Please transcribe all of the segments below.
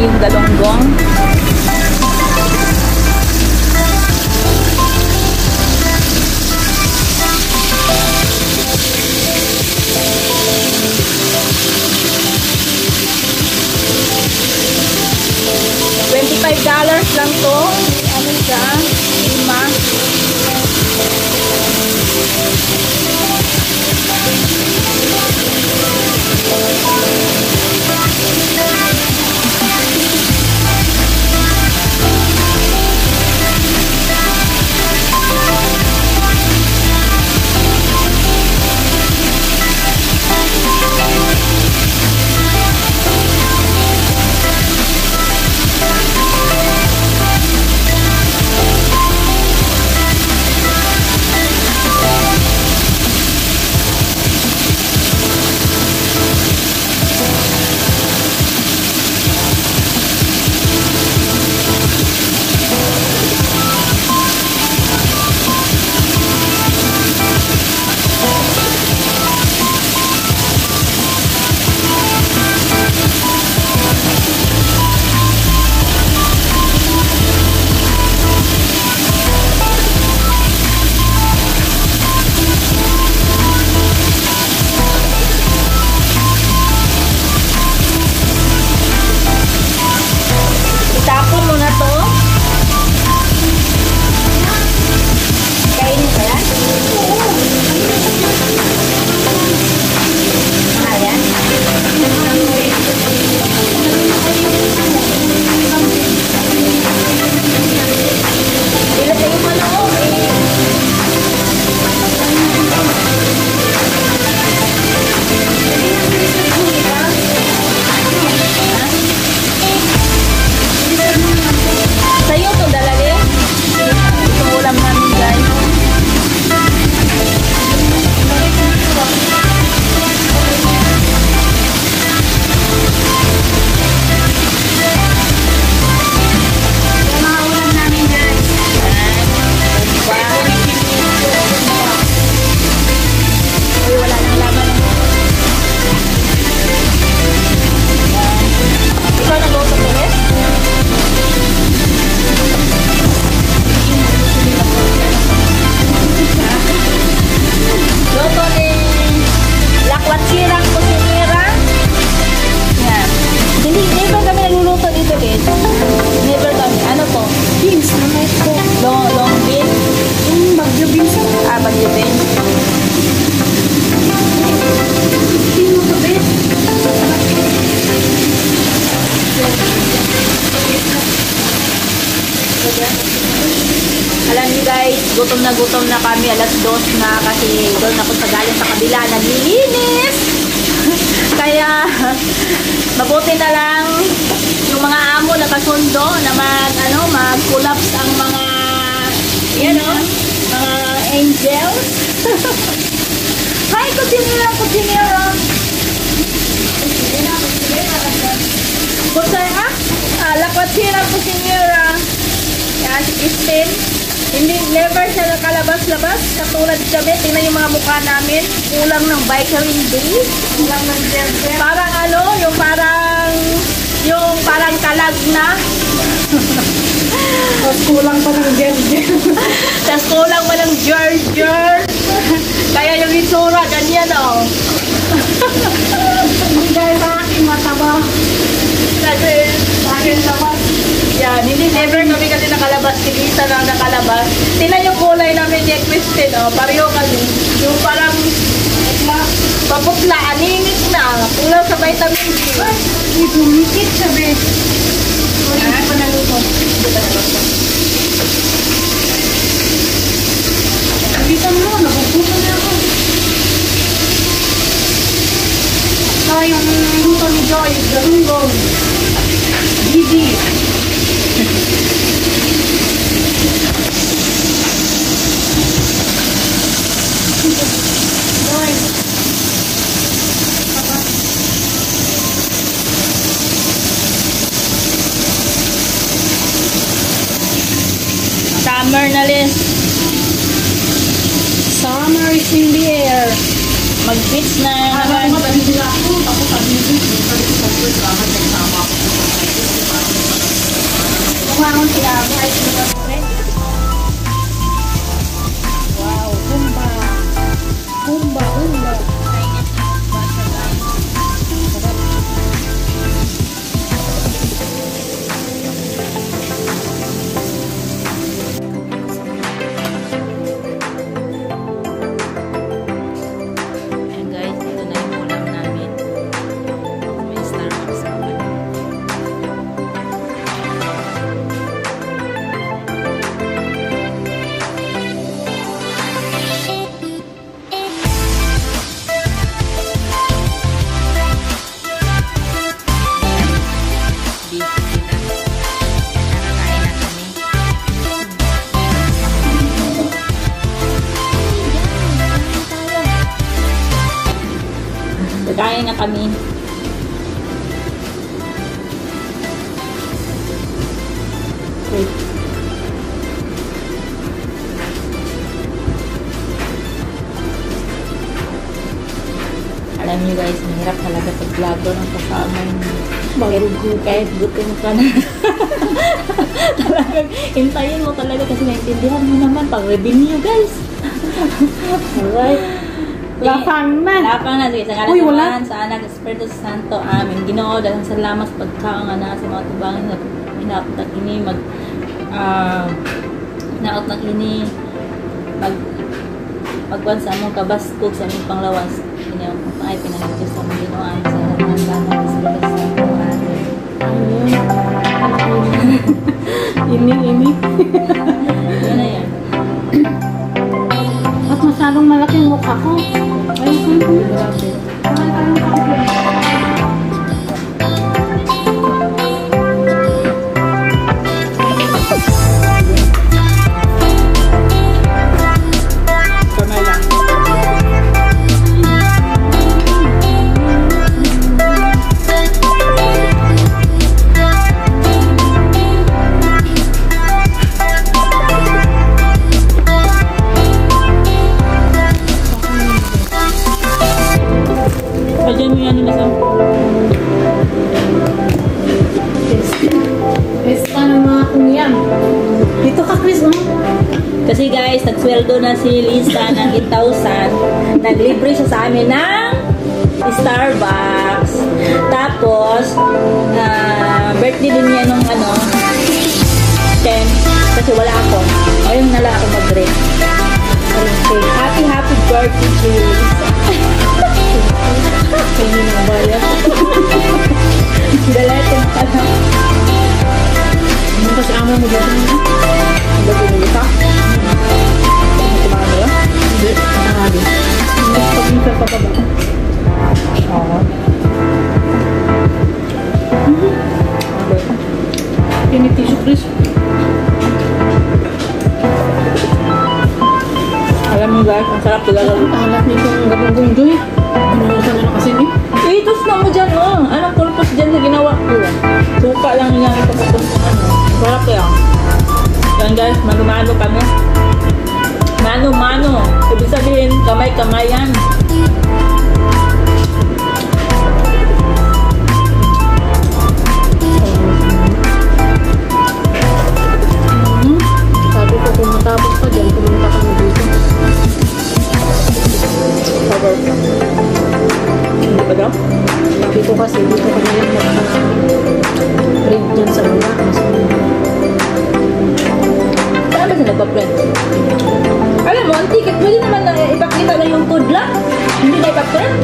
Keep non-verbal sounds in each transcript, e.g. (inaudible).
yung galonggong. Gutom na gutom na kami. Alas dos na kasi doon ako sa galing sa kabila. Naglilinis! (laughs) Kaya, mabuti na lang yung mga amo nakasundo na mag, ano, mag-collapse ang mga, yan o, mga angels. (laughs) Hi, kusinira, kusinira! Kusinira? Ah, lakwat sirang kusinira. Yan, si Kristen. Hindi, never siya nakalabas-labas. Katulad kami, tingnan yung mga mukha namin. Kulang ng vitamin D. Kulang ng gel-gel. Parang ano, yung parang, yung parang kalag na. (laughs) Tapos kulang pa ng gel-gel. (laughs) Tapos kulang pa ng jar-jar. Kaya yung itsura, ganyan oh. Hindi dahil sa akin mataba. Kasi, akin naman. Yan, hindi never kami kasi nakalabas. Sigisa na nakalabas. Tingnan yung kulay namin ni Kristen, oh. Pareho kami. Yung parang, paputla, aningit na. Kulang sa vitamin D. Hindi bumikit sabi. Hindi pa naluto. Sabitan mo, nabubuto na ako. yung luto ni Joy, galunggong. Didi. Joy. Summer na rin. Summer is in the air. Mag-beach na naman. matanda ako, tapos sabi Kakain na kami. Wait. Alam niyo guys, mahirap talaga pag vlogger ang kasama niyo. Kahit, gutom ka na. (laughs) Talagang hintayin mo talaga kasi naintindihan mo naman pag revenue guys. (laughs) Alright. Lapang na. Lapang na. Sige, sa Uy, wala. sa anak, Espiritu Santo, amin. Ginoo, dalang salamat sa pagkaon nga na sa mga tubangan na inaot na kini, mag, ah, inaot na kini, mag, magkuhan sa among kabaskog, sa among panglawas. Ang pangay, pinanagdiyos sa among ginoan, sa ngalan naman, Espiritu Santo, amin. (laughs) Ini, ini. Yun na yan. Masyadong malaking mukha ko. Ayun ko. Grabe. Kamay Kasi guys, nagsweldo na si Lisa ng 8,000. Naglibre siya sa amin ng Starbucks. Tapos, ah, birthday din niya nung ano, 10. Kasi wala ako. Ayun na lang ako mag-break. Okay. Happy, happy birthday to Lisa. (laughs) Hindi na bayad. (laughs) Dalatin pa lang. Ano kasi amo mo dito? Guys, ang sarap talaga. Ang alat nitong gabong Joy. Binunusan na kasi ni. Itos na mo dyan, oh. Anong purpose dyan na ginawa ko? Suka lang yung ipapapos ng ano. Sarap kaya. Yan guys, mano-mano kami. Mano-mano. Ibig sabihin, kamay-kamayan. Hindi pa daw? Sabi ko kasi dito ka na lang magpa-print dyan sa Saan ba sila nagpa-print? Alam mo, ang ticket, pwede naman na ipakita na yung code lang. Hindi na ipaprint.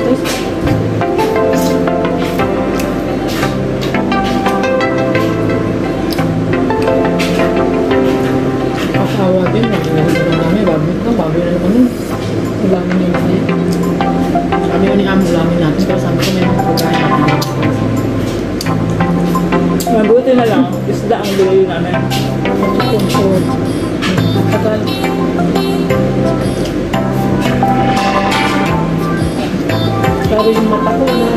Ulitin ko to. soy.